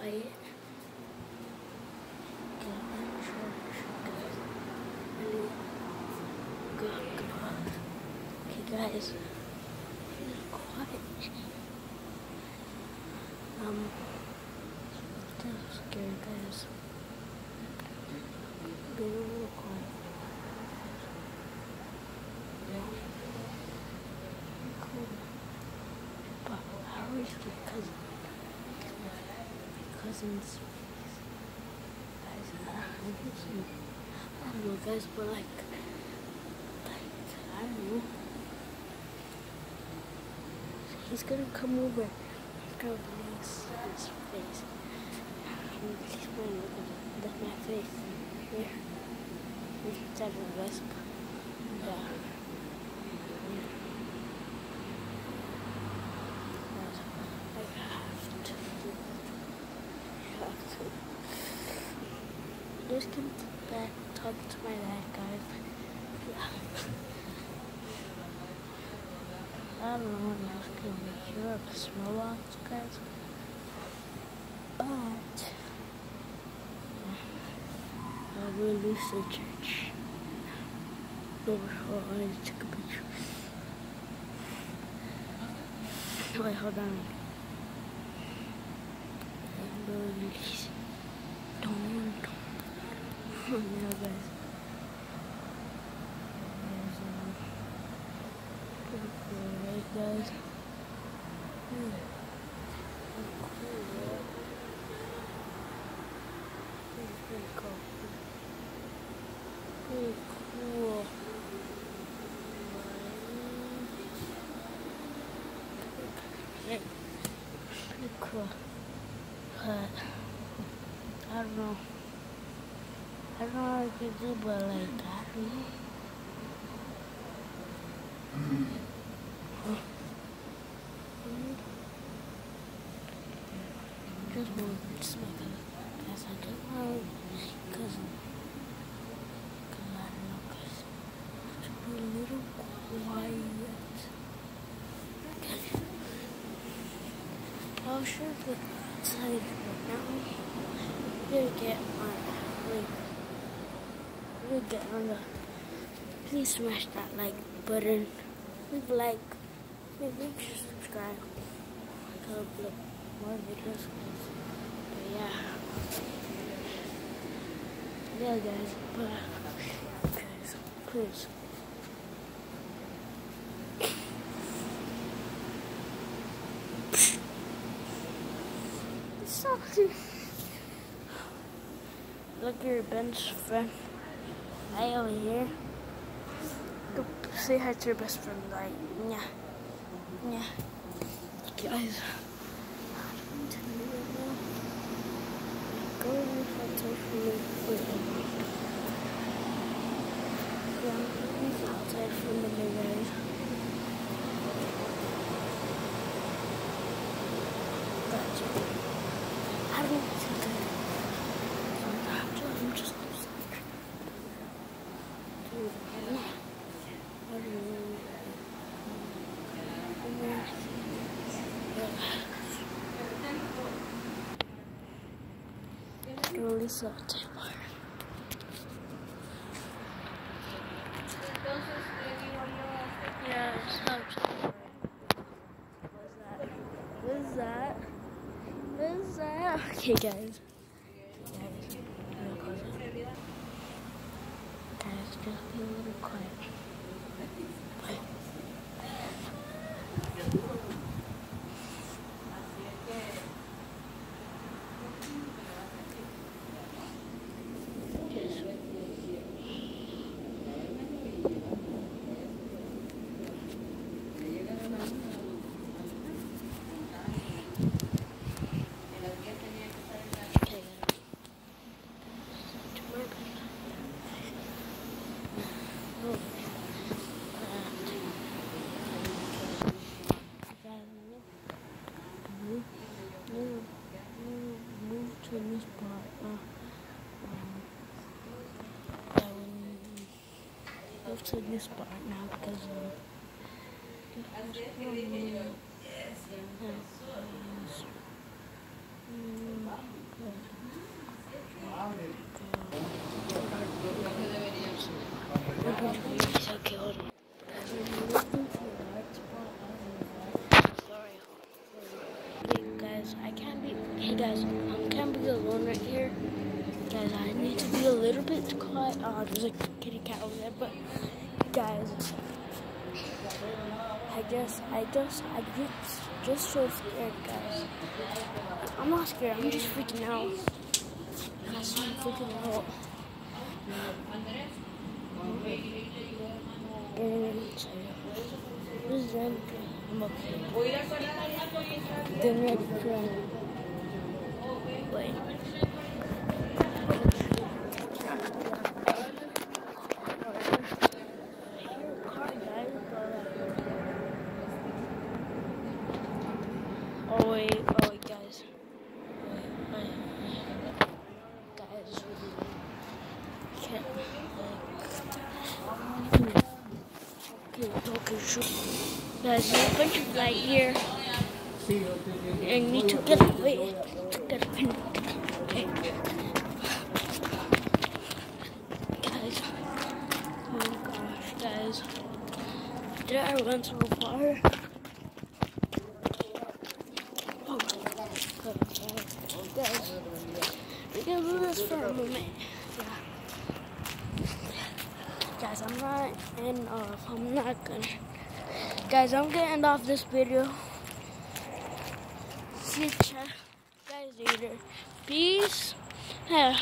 God. Okay, guys. Quiet. Um, scary, guys. Be a little quiet. Cool. But how is your cousin? Cousin's guys, uh, I don't know, I don't know, guys, but like, like, I don't know. He's gonna come over. Gonna release his face. He's gonna look at my face. Here. Inside of the desk. Yeah. I have to. I have to. Just come back, talk to my dad, guys. I don't know what else can be here of small ones, guys. But I will lose the church. Over I need to take a picture. Wait, hold on. I will release. Don't, don't. Oh, no, guys. There's, um, pretty cool, right, guys? Hmm. Pretty cool. Pretty, cool. Pretty cool. But I don't know. I don't know I do, but like don't know. Just. Guys, I don't know, cause I should be a little quiet. I'll sure right now. We're gonna get on, like, we're gonna get on the, please smash that like button. Leave a like, sure to subscribe. More videos. But yeah. Yeah guys, but guys, please. Sorry. Look your best friend. Hey over here. Go say hi to your best friend. Like, yeah. Yeah. Guys. Go in outside for me. Wait. Yeah, outside for a minute, guys. Gotcha. I don't know what to do. I'm just, I'm just outside. Dude, I don't know. I don't know. I don't know. Yeah. Release. Yeah, What is that? Okay. Guys, guys, just be a little quiet. Bye. Yes. Okay, guys. Tomorrow. Oh. Move, move, move, move to a new spot. Uh, um, yeah, move to spot right now because um, uh, Okay, hold on. Sorry. Hey guys, I can't be. Hey guys, I can't be alone right here. Guys, I need to be a little bit quiet. Uh, there's a kitty cat over there, but guys, I guess I just, I get just so scared, guys. I'm not scared. I'm just freaking out. I'm freaking out. And this is them. I'm okay. Then ready for Wait. Oh oh wait, guys. Guys. Guys, there's a bunch of light here. I need to get away. To get. Guys. Oh my gosh, guys. Did I run so far? Oh my gosh, guys. We can do this for a moment. Yeah. Guys, I'm not end off. I'm not gonna. Guys, I'm gonna end off this video. See you guys later. Peace. Yeah.